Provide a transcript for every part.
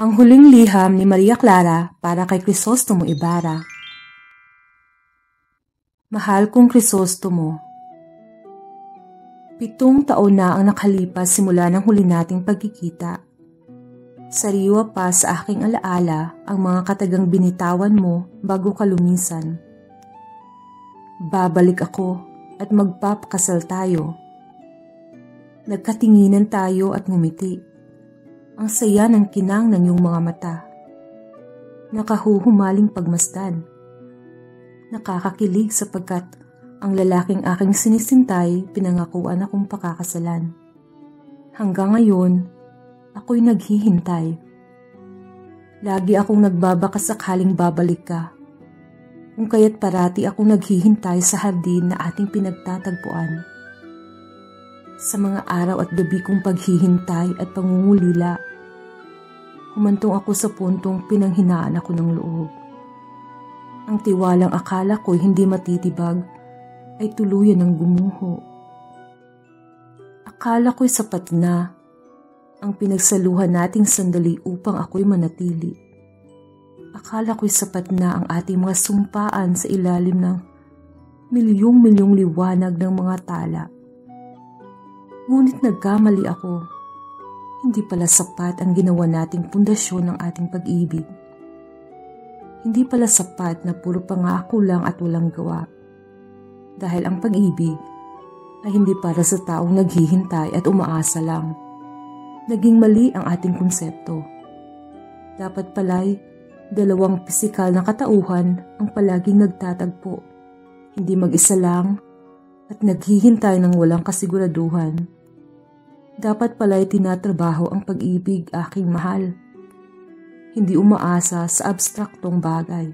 Ang huling liham ni Maria Clara para kay Crisostomo Ibarra. Mahal kong Crisostomo, Pitong taon na ang nakalipas simula ng huli nating pagkikita. Sariwa pa sa aking alaala ang mga katagang binitawan mo bago ka lumisan. Babalik ako at magpapakasal tayo. Nagkatinginan tayo at ngumiti ang saya ng kinang ng iyong mga mata. Nakahuhumaling pagmasdan. Nakakakilig sapagkat ang lalaking aking sinisintay pinangakuan akong pakakasalan. Hanggang ngayon, ako'y naghihintay. Lagi akong nagbabaka sakaling babalik ka. Kung kaya't parati akong naghihintay sa hardin na ating pinagtatagpuan. Sa mga araw at gabi kong paghihintay at pangungulila, humantong ako sa puntong pinanghinaan ako ng loob. Ang tiwalang akala ko'y hindi matitibag ay tuluyan ng gumuho. Akala ko'y sapat na ang pinagsaluhan nating sandali upang ako'y manatili. Akala ko'y sapat na ang ating mga sumpaan sa ilalim ng milyong-milyong liwanag ng mga tala. Ngunit nagkamali ako hindi pala sapat ang ginawa nating pundasyon ng ating pag-ibig. Hindi pala sapat na puro pangako lang at walang gawa. Dahil ang pag-ibig ay hindi para sa taong naghihintay at umaasa lang. Naging mali ang ating konsepto. Dapat pala'y dalawang pisikal na katauhan ang palaging nagtatagpo. Hindi mag-isa lang at naghihintay ng walang kasiguraduhan dapat pala'y tinatrabaho ang pag-ibig aking mahal. Hindi umaasa sa abstraktong bagay.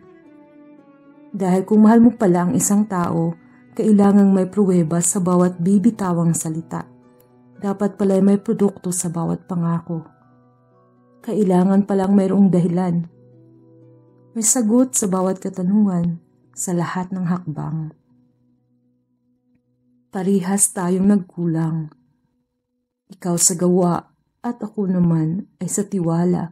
Dahil kung mahal mo pala ang isang tao, kailangang may pruweba sa bawat bibitawang salita. Dapat pala'y may produkto sa bawat pangako. Kailangan palang mayroong dahilan. May sagot sa bawat katanungan sa lahat ng hakbang. Parihas tayong nagkulang ikaw sa gawa at ako naman ay sa tiwala.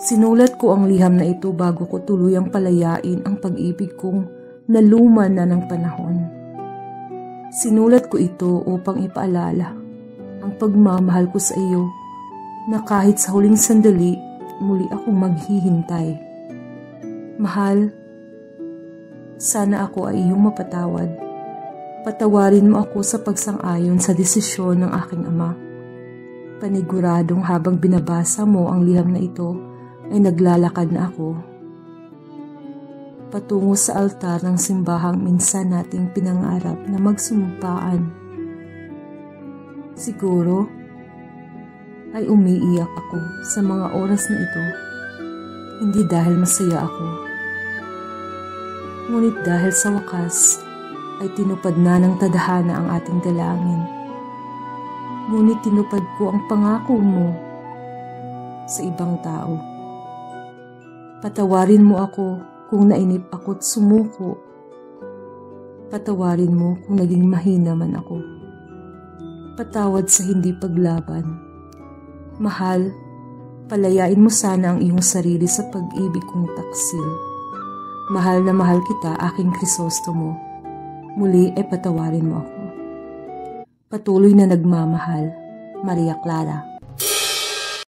Sinulat ko ang liham na ito bago ko tuluyang palayain ang pag-ibig kong naluma na ng panahon. Sinulat ko ito upang ipaalala ang pagmamahal ko sa iyo na kahit sa huling sandali muli akong maghihintay. Mahal, sana ako ay iyong mapatawad Patawarin mo ako sa pagsang-ayon sa desisyon ng aking ama. Paniguradong habang binabasa mo ang liham na ito ay naglalakad na ako. Patungo sa altar ng simbahang minsan nating pinangarap na magsumpaan. Siguro ay umiiyak ako sa mga oras na ito, hindi dahil masaya ako, ngunit dahil sa wakas ay tinupad na ng tadhana ang ating dalangin. Ngunit tinupad ko ang pangako mo sa ibang tao. Patawarin mo ako kung nainip ako't sumuko. Patawarin mo kung naging mahina man ako. Patawad sa hindi paglaban. Mahal, palayain mo sana ang iyong sarili sa pag-ibig kong taksil. Mahal na mahal kita, aking Krisostomo. mo muli ay patawarin mo ako. Patuloy na nagmamahal, Maria Clara.